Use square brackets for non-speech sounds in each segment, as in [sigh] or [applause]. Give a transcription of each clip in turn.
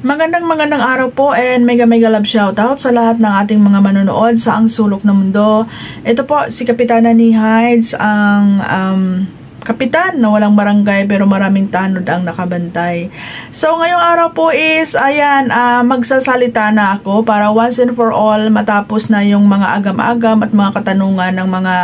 Magandang magandang araw po and mega mega love shoutout sa lahat ng ating mga manonood sa Ang Sulok ng Mundo. Ito po si Kapitana ni Hides, ang um, kapitan na walang barangay pero maraming tanod ang nakabantay. So ngayong araw po is ayan uh, magsasalita na ako para once and for all matapos na yung mga agam-agam at mga katanungan ng mga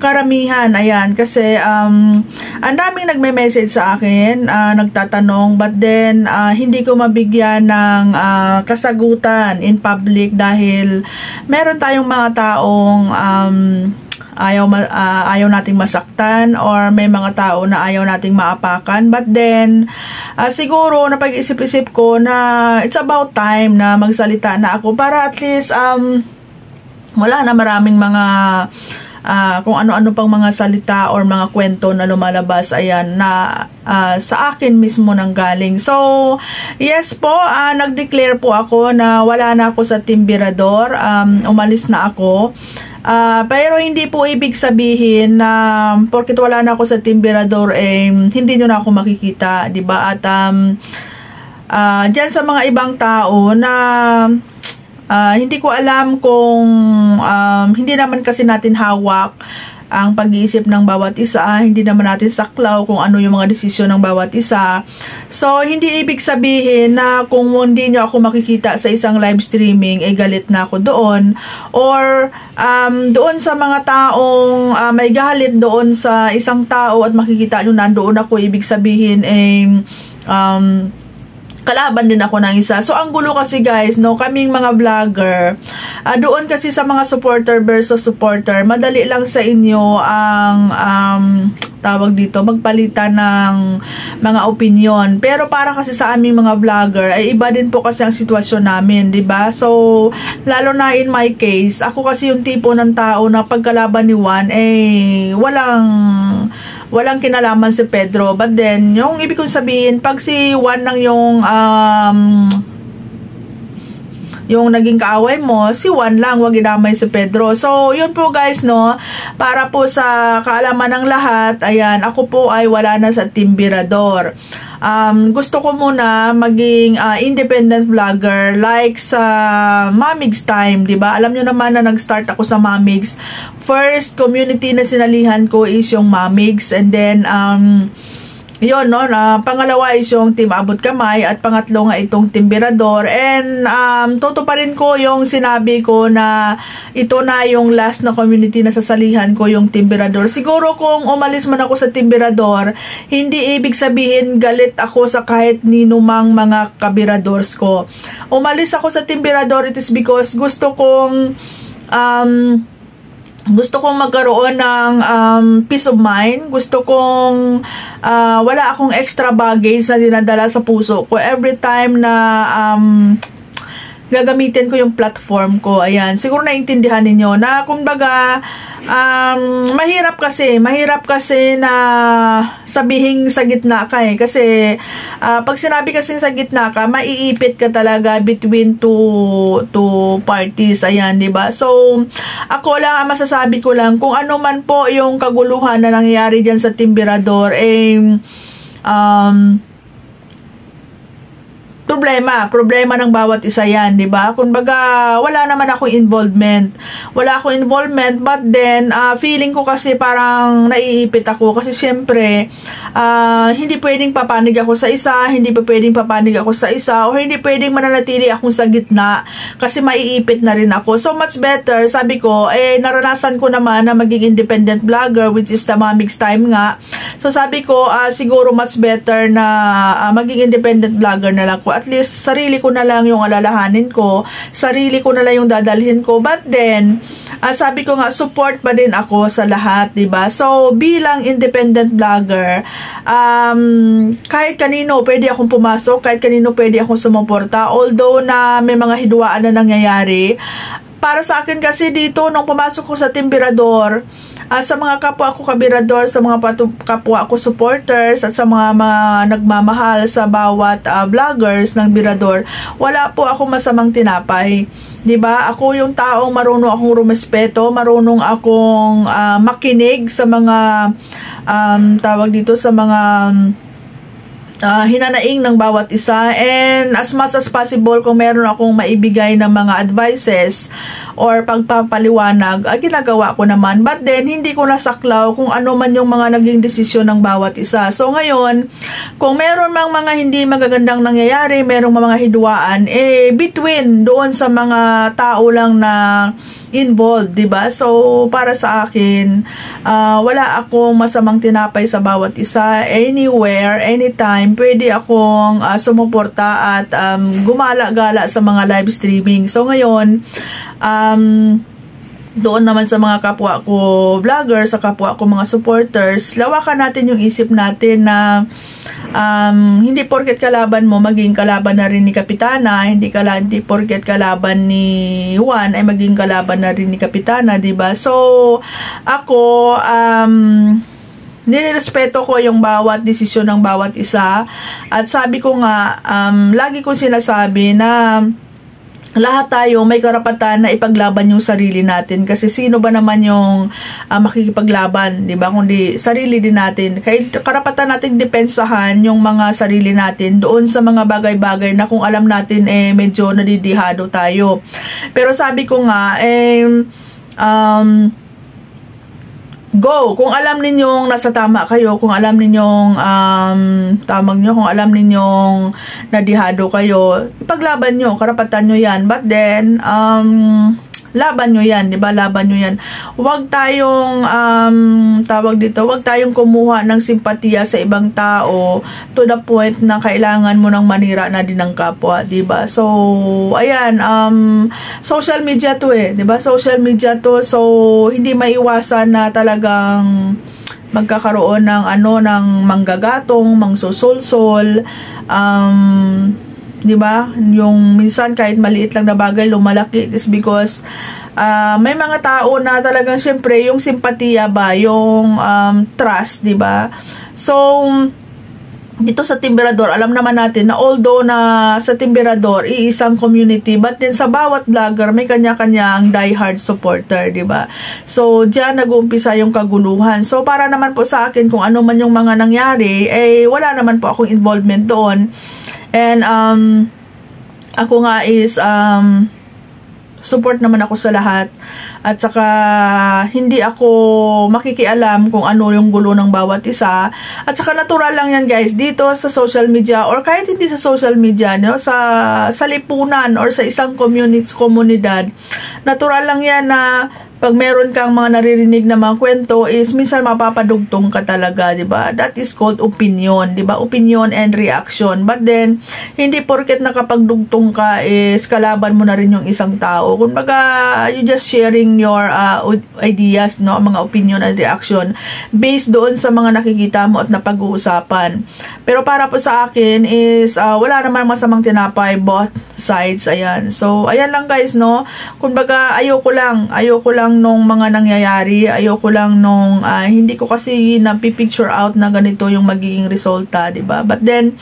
karamihan. Ayan kasi um, ang daming nagme-message sa akin, uh, nagtatanong but then uh, hindi ko mabigyan ng uh, kasagutan in public dahil meron tayong mga taong um, ayaw, uh, ayaw nating masaktan or may mga tao na ayaw nating maapakan. But then, uh, siguro napag-isip-isip ko na it's about time na magsalita na ako para at least um, wala na maraming mga uh, kung ano-ano pang mga salita or mga kwento na lumalabas ayan na uh, sa akin mismo nang galing. So, yes po, uh, nag-declare po ako na wala na ako sa Timbirador. Um, umalis na ako. Uh, pero hindi po ibig sabihin na porkit wala na ako sa Timberador eh hindi niyo na ako makikita, 'di ba? At um uh, diyan sa mga ibang tao na uh, hindi ko alam kung um, hindi naman kasi natin hawak ang pag-iisip ng bawat isa, hindi naman natin saklaw kung ano yung mga desisyon ng bawat isa. So, hindi ibig sabihin na kung hindi nyo ako makikita sa isang live streaming, eh galit na ako doon. Or, um, doon sa mga taong uh, may galit doon sa isang tao at makikita nyo nandoon ako, ibig sabihin, eh, um, kalaban din ako ng isa. So, ang gulo kasi guys, no, kaming mga vlogger, uh, doon kasi sa mga supporter versus supporter, madali lang sa inyo ang um, tawag dito, magpalitan ng mga opinion. Pero para kasi sa aming mga vlogger, ay iba din po kasi ang sitwasyon namin, 'di ba? So, lalo na in my case, ako kasi yung tipo ng tao na pagkalaban ni Juan, eh, walang walang kinalaman si Pedro. But then, yung ibig kong sabihin, pag si Juan lang yung um, yung naging kaaway mo, si Juan lang, wag idamay si Pedro. So, yun po guys, no, para po sa kaalaman ng lahat, ayan, ako po ay wala na sa Timbirador. Um, gusto ko muna maging uh, independent vlogger like sa Mamigs time, 'di ba? Alam niyo naman na nag-start ako sa Mamigs. First community na sinalihan ko is yung Mamigs and then um yun, no, na pangalawa is yung Team Abot Kamay at pangatlo nga itong Team Birador. And um, toto pa rin ko yung sinabi ko na ito na yung last na community na sasalihan ko yung Team Birador. Siguro kung umalis man ako sa Team Birador, hindi ibig sabihin galit ako sa kahit ninumang mga kabiradors ko. Umalis ako sa Team Birador, it is because gusto kong um, gusto kong magkaroon ng um, peace of mind. Gusto kong uh, wala akong extra baggage na dinadala sa puso ko every time na um, gagamitin ko yung platform ko. Ayan, siguro naintindihan ninyo na kumbaga um, mahirap kasi, mahirap kasi na sabihin sa gitna ka eh. Kasi uh, pag sinabi kasi sa gitna ka, maiipit ka talaga between two, two parties. Ayan, di ba So, ako lang, masasabi ko lang, kung ano man po yung kaguluhan na nangyayari dyan sa Timbirador, eh, um, problema, problema ng bawat isa yan, 'di ba? Kumbaga, wala naman akong involvement. Wala akong involvement, but then uh, feeling ko kasi parang naiipit ako kasi syempre uh, hindi pwedeng papanig ako sa isa, hindi pa pwedeng papanig ako sa isa, o hindi pwedeng mananatili akong sa gitna kasi maiipit na rin ako. So much better, sabi ko, eh naranasan ko naman na maging independent vlogger which is the Mamix time nga. So sabi ko, uh, siguro much better na uh, maging independent vlogger na lang ko at least sarili ko na lang yung alalahanin ko, sarili ko na lang yung dadalhin ko. But then, uh, sabi ko nga, support pa din ako sa lahat, ba diba? So, bilang independent vlogger, um, kahit kanino pwede akong pumasok, kahit kanino pwede akong sumuporta. Although na may mga hidwaan na nangyayari, para sa akin kasi dito, nung pumasok ko sa Timbirador, uh, sa mga kapwa ko kabirador, sa mga kapwa ko supporters at sa mga, mga nagmamahal sa bawat uh, vloggers ng birador, wala po ako masamang tinapay. 'Di ba? Ako yung taong marunong akong rumespeto, marunong akong uh, makinig sa mga um, tawag dito sa mga uh, hinanaing ng bawat isa and as much as possible kung meron akong maibigay ng mga advices or pagpapaliwanag, uh, ginagawa ko naman. But then, hindi ko nasaklaw kung ano man yung mga naging desisyon ng bawat isa. So ngayon, kung meron mang mga hindi magagandang nangyayari, merong mga hidwaan, eh, between doon sa mga tao lang na involved, 'di ba? So para sa akin, uh, wala akong masamang tinapay sa bawat isa. Anywhere, anytime, pwede akong uh, sumuporta at um, gumala-gala sa mga live streaming. So ngayon, um, doon naman sa mga kapwa ko vloggers, sa kapwa ko mga supporters, lawakan natin yung isip natin na um, hindi porket kalaban mo maging kalaban na rin ni Kapitana, hindi kala hindi porket kalaban ni Juan ay maging kalaban na rin ni Kapitana, ba? So ako um nirespeto ko yung bawat desisyon ng bawat isa at sabi ko nga um, lagi ko sinasabi na lahat tayo may karapatan na ipaglaban yung sarili natin kasi sino ba naman yung uh, makikipaglaban, 'di ba? Kundi sarili din natin. Kaya karapatan nating depensahan yung mga sarili natin doon sa mga bagay-bagay na kung alam natin eh medyo nadidihado tayo. Pero sabi ko nga eh um go. Kung alam ninyong nasa tama kayo, kung alam ninyong um, tamag nyo, kung alam ninyong nadihado kayo, ipaglaban nyo, karapatan nyo yan. But then, um, laban nyo yan, di ba? Laban nyo yan. Huwag tayong, um, tawag dito, huwag tayong kumuha ng simpatiya sa ibang tao to the point na kailangan mo ng manira na din ng kapwa, di ba? So, ayan, um, social media to eh, di ba? Social media to, so, hindi maiwasan na talagang magkakaroon ng ano ng manggagatong, mangsusulsol, um, 'di ba? Yung minsan kahit maliit lang na bagay lumalaki is because uh, may mga tao na talagang siyempre yung simpatiya ba, yung um, trust, 'di ba? So dito sa Timberador, alam naman natin na although na sa Timberador, iisang community, but din sa bawat vlogger, may kanya-kanyang die-hard supporter, di ba? So, diyan nag-uumpisa yung kaguluhan. So, para naman po sa akin, kung ano man yung mga nangyari, eh, wala naman po akong involvement doon. And um, ako nga is um, support naman ako sa lahat. At saka hindi ako makikialam kung ano yung gulo ng bawat isa. At saka natural lang yan guys dito sa social media or kahit hindi sa social media, no, sa sa lipunan or sa isang community komunidad. Natural lang yan na pag meron kang mga naririnig na mga kwento is minsan mapapadugtong ka talaga, 'di ba? That is called opinion, 'di ba? Opinion and reaction. But then hindi porket nakapagdugtong ka is kalaban mo na rin yung isang tao. Kumbaga you just sharing your uh, ideas, no, mga opinion and reaction based doon sa mga nakikita mo at napag-uusapan. Pero para po sa akin is uh, wala naman masamang tinapay both sides. Ayan. So ayan lang guys, no. Kumbaga ayoko lang, ayoko lang lang nung mga nangyayari. Ayoko lang nung uh, hindi ko kasi na-picture out na ganito yung magiging resulta, ba? But then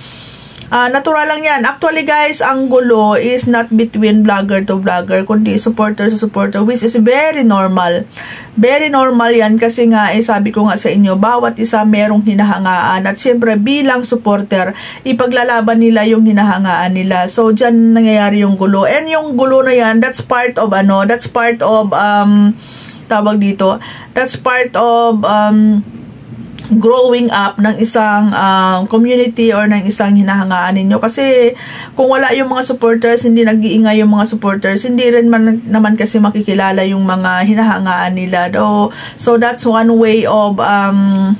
uh, natural lang 'yan. Actually, guys, ang gulo is not between vlogger to vlogger, kundi supporter to supporter, which is very normal. Very normal 'yan kasi nga eh sabi ko nga sa inyo, bawat isa merong hinahangaan at siyempre bilang supporter, ipaglalaban nila yung hinahangaan nila. So diyan nangyayari yung gulo. And yung gulo na 'yan, that's part of ano, that's part of um tawag dito, that's part of um growing up ng isang um, community or ng isang hinahangaan ninyo. Kasi kung wala yung mga supporters, hindi nag-iingay yung mga supporters, hindi rin man, naman kasi makikilala yung mga hinahangaan nila. Do, so that's one way of um,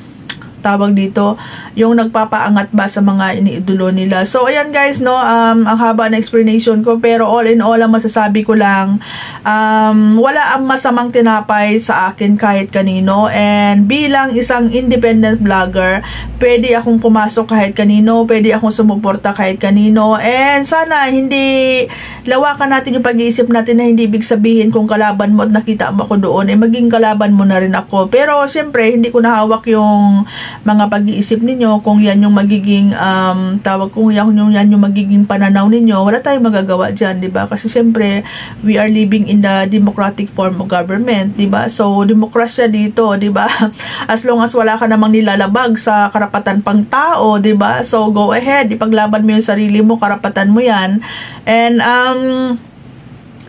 tawag dito, yung nagpapaangat ba sa mga iniidolo nila. So, ayan guys, no, um, ang haba na explanation ko, pero all in all, ang masasabi ko lang, um, wala ang masamang tinapay sa akin kahit kanino, and bilang isang independent vlogger, pwede akong pumasok kahit kanino, pwede akong sumuporta kahit kanino, and sana hindi lawakan natin yung pag-iisip natin na hindi ibig sabihin kung kalaban mo at nakita mo ako doon, eh maging kalaban mo na rin ako. Pero, siyempre, hindi ko nahawak yung mga pag-iisip ninyo, kung yan yung magiging, um, tawag kung yan yung, yan yung magiging pananaw ninyo, wala tayong magagawa dyan, di ba? Kasi syempre, we are living in the democratic form of government, di ba? So, demokrasya dito, di ba? [laughs] As long as wala ka namang nilalabag sa karapatan pang tao, di ba? So, go ahead, ipaglaban mo yung sarili mo, karapatan mo yan. And, um,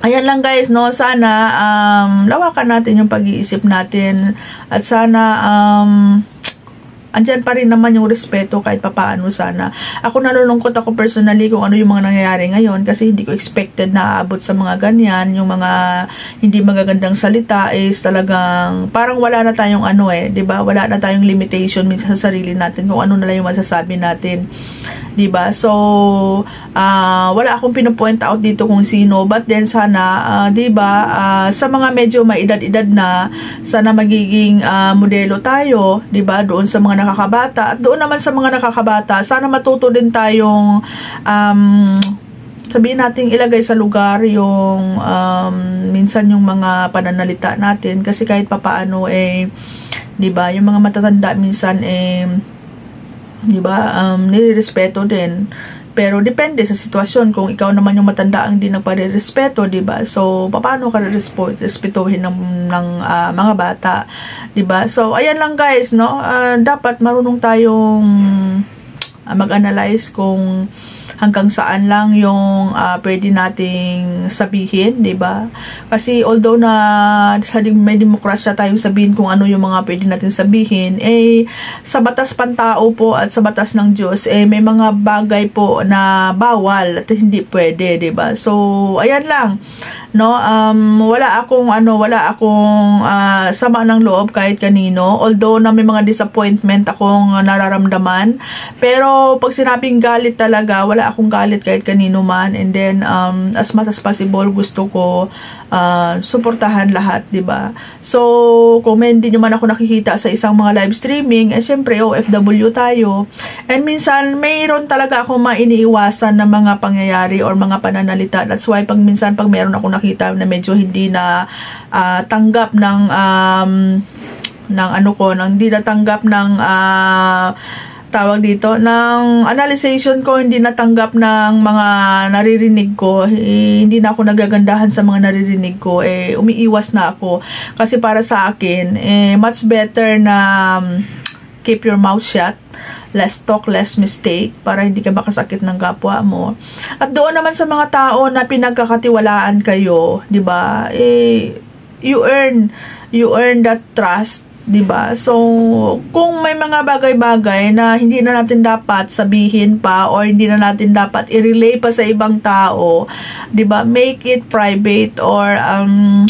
Ayan lang guys, no, sana um, lawakan natin yung pag-iisip natin at sana um, andyan pa rin naman yung respeto kahit papaano sana. Ako nalulungkot ako personally kung ano yung mga nangyayari ngayon kasi hindi ko expected na aabot sa mga ganyan. Yung mga hindi magagandang salita is talagang parang wala na tayong ano eh, 'di ba? Wala na tayong limitation minsan sa sarili natin kung ano na lang yung masasabi natin. 'di ba? So uh, wala akong pino-point out dito kung sino but then sana uh, 'di ba uh, sa mga medyo may edad-edad na sana magiging uh, modelo tayo, 'di ba? Doon sa mga nakakabata. At doon naman sa mga nakakabata, sana matuto din tayong um, sabihin natin ilagay sa lugar yung um, minsan yung mga pananalita natin kasi kahit papaano eh 'di ba yung mga matatanda minsan eh 'di ba um nirerespeto din pero depende sa sitwasyon kung ikaw naman yung matanda ang hindi nagpare-respeto, 'di ba? So paano ka respetuhin ng ng uh, mga bata, 'di ba? So ayan lang guys, no? Uh, dapat marunong tayong uh, mag-analyze kung hanggang saan lang yung uh, pwede nating sabihin, 'di ba? Kasi although na sa may demokrasya tayong sabihin kung ano yung mga pwede natin sabihin, eh sa batas pantao po at sa batas ng Diyos eh may mga bagay po na bawal at hindi pwede, 'di ba? So ayan lang no um wala akong ano wala akong uh, sama ng loob kahit kanino although na may mga disappointment akong nararamdaman pero pag sinabing galit talaga wala akong galit kahit kanino man. And then um as much as possible gusto ko uh, suportahan lahat ba? So kung may hindi naman ako nakikita sa isang mga live streaming eh syempre OFW tayo. And minsan mayroon talaga akong mainiiwasan na mga pangyayari or mga pananalita. That's why pag minsan pag mayroon ako nakita na medyo hindi na uh, tanggap ng um, ng ano ko, nang hindi natanggap ng uh, tawag dito, ng analyzation ko, hindi natanggap ng mga naririnig ko, eh, hindi na ako nagagandahan sa mga naririnig ko, eh, umiiwas na ako. Kasi para sa akin, eh, much better na um, keep your mouth shut less talk, less mistake, para hindi ka makasakit ng kapwa mo. At doon naman sa mga tao na pinagkakatiwalaan kayo, 'di ba? Eh you earn you earn that trust 'di ba? So, kung may mga bagay-bagay na hindi na natin dapat sabihin pa or hindi na natin dapat i-relay pa sa ibang tao, 'di ba? Make it private or um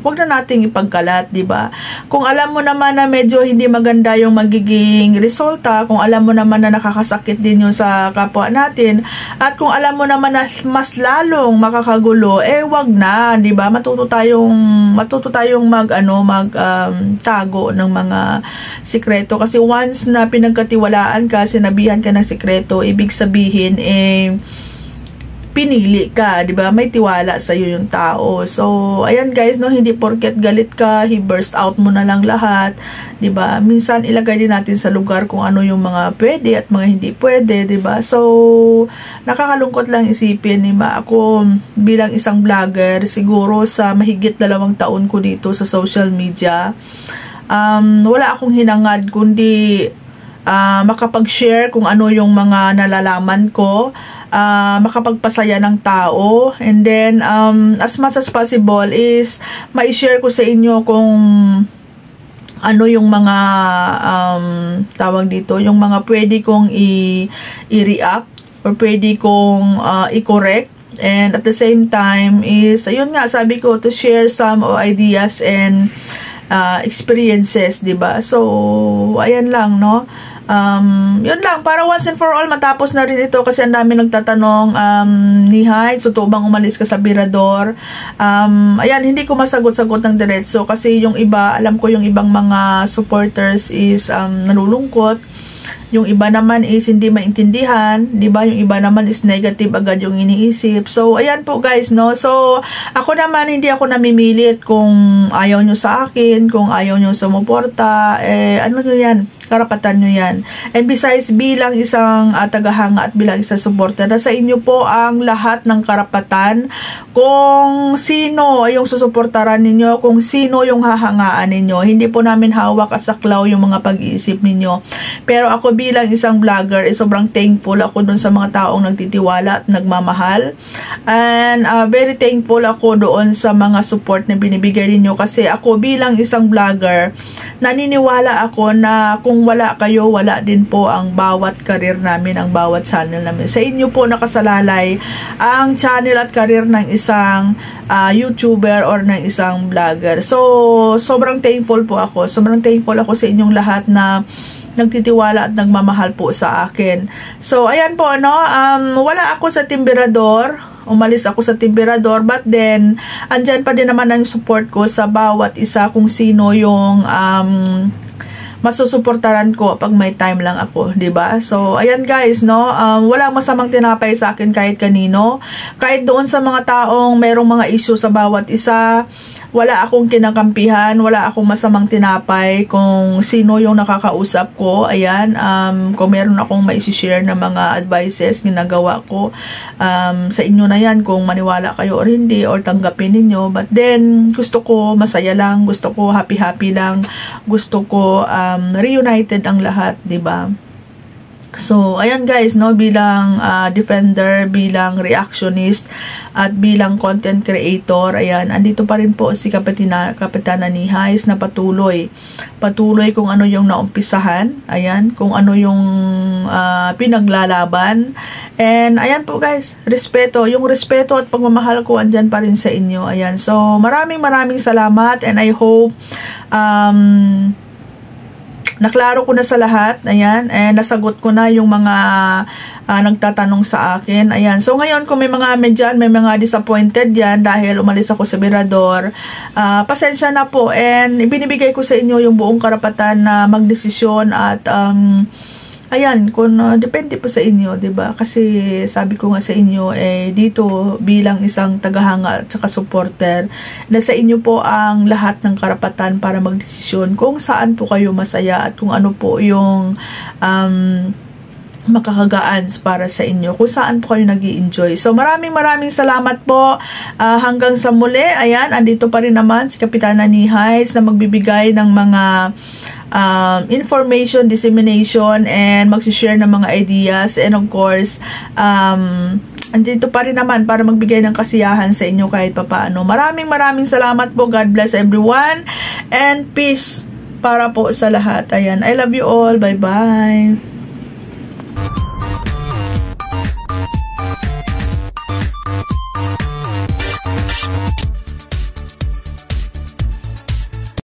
wag na nating ipagkalat, 'di ba? Kung alam mo naman na medyo hindi maganda yung magiging resulta, kung alam mo naman na nakakasakit din yung sa kapwa natin, at kung alam mo naman na mas lalong makakagulo, eh wag na, 'di ba? Matuto tayong matuto tayong mag ano, mag um, tago ng mga sikreto kasi once na pinagkatiwalaan ka, sinabihan ka ng sikreto, ibig sabihin eh pinili ka, 'di ba? May tiwala sa iyo yung tao. So, ayan guys, no, hindi porket galit ka, he burst out mo na lang lahat, 'di ba? Minsan ilagay din natin sa lugar kung ano yung mga pwede at mga hindi pwede, 'di ba? So, nakakalungkot lang isipin, 'di ba? Ako bilang isang vlogger, siguro sa mahigit dalawang taon ko dito sa social media, um, wala akong hinangad kundi uh, makapag-share kung ano yung mga nalalaman ko uh, makapagpasaya ng tao. And then, um, as much as possible is ma-share ko sa inyo kung ano yung mga um, tawag dito, yung mga pwede kong i-react or pwede kong uh, i-correct. And at the same time is ayun nga sabi ko to share some ideas and uh, experiences 'di ba? So ayan lang no Um, yun lang, para once and for all, matapos na rin ito kasi ang dami nagtatanong um, ni Hyde, so bang umalis ka sa Birador? Um, ayan, hindi ko masagot-sagot ng diretso kasi yung iba, alam ko yung ibang mga supporters is um, nalulungkot. Yung iba naman is hindi maintindihan, 'di ba? Yung iba naman is negative agad yung iniisip. So, ayan po guys, no. So, ako naman hindi ako namimilit kung ayaw nyo sa akin, kung ayaw nyo sumuporta, eh ano 'yan? Karapatan nyo yan. And besides, bilang isang uh, tagahanga at bilang isang supporter, sa inyo po ang lahat ng karapatan kung sino yung susuportaran ninyo, kung sino yung hahangaan ninyo. Hindi po namin hawak at saklaw yung mga pag-iisip ninyo. Pero ako bilang isang vlogger, eh, sobrang thankful ako dun sa mga taong nagtitiwala at nagmamahal. And uh, very thankful ako doon sa mga support na binibigay ninyo kasi ako bilang isang vlogger, naniniwala ako na kung wala kayo, wala din po ang bawat career namin, ang bawat channel namin. Sa inyo po nakasalalay ang channel at career ng isang uh, YouTuber or ng isang vlogger. So, sobrang thankful po ako. Sobrang thankful ako sa inyong lahat na nagtitiwala at nagmamahal po sa akin. So, ayan po, no? Um, wala ako sa Timberador. Umalis ako sa Timberador. But then, andyan pa din naman ang support ko sa bawat isa kung sino yung um, masusuportaran ko pag may time lang ako, 'di ba? So, ayan guys, no, um, wala masamang tinapay sa akin kahit kanino. Kahit doon sa mga taong merong mga issue sa bawat isa, wala akong kinakampihan, wala akong masamang tinapay kung sino yung nakakausap ko. Ayan, um, kung meron akong maisishare na mga advices, ginagawa ko um, sa inyo na yan kung maniwala kayo or hindi or tanggapin ninyo. But then, gusto ko masaya lang, gusto ko happy-happy lang, gusto ko um, reunited ang lahat, 'di ba? So, ayan guys, no, bilang uh, defender, bilang reactionist, at bilang content creator, ayan, andito pa rin po si Kapitina, Kapitana ni Hais na patuloy. Patuloy kung ano yung naumpisahan, ayan, kung ano yung uh, pinaglalaban. And, ayan po guys, respeto. Yung respeto at pagmamahal ko andyan pa rin sa inyo. Ayan, so, maraming maraming salamat and I hope um, Naklaro ko na sa lahat. Ayan. And nasagot ko na yung mga uh, nagtatanong sa akin. Ayan. So, ngayon, kung may mga medyan, may mga disappointed yan dahil umalis ako sa Mirador, uh, pasensya na po. And ibinibigay ko sa inyo yung buong karapatan na magdesisyon at um, ayan, kung uh, depende po sa inyo, 'di ba? Kasi sabi ko nga sa inyo eh dito bilang isang tagahanga at saka supporter, na sa inyo po ang lahat ng karapatan para magdesisyon kung saan po kayo masaya at kung ano po yung um, makakagaan para sa inyo kung saan po kayo nag enjoy So maraming maraming salamat po uh, hanggang sa muli. Ayan, andito pa rin naman si Kapitana Nihays na magbibigay ng mga um, information, dissemination, and magsishare ng mga ideas. And of course, um, andito pa rin naman para magbigay ng kasiyahan sa inyo kahit papaano. Maraming maraming salamat po. God bless everyone. And peace para po sa lahat. Ayan. I love you all. Bye-bye.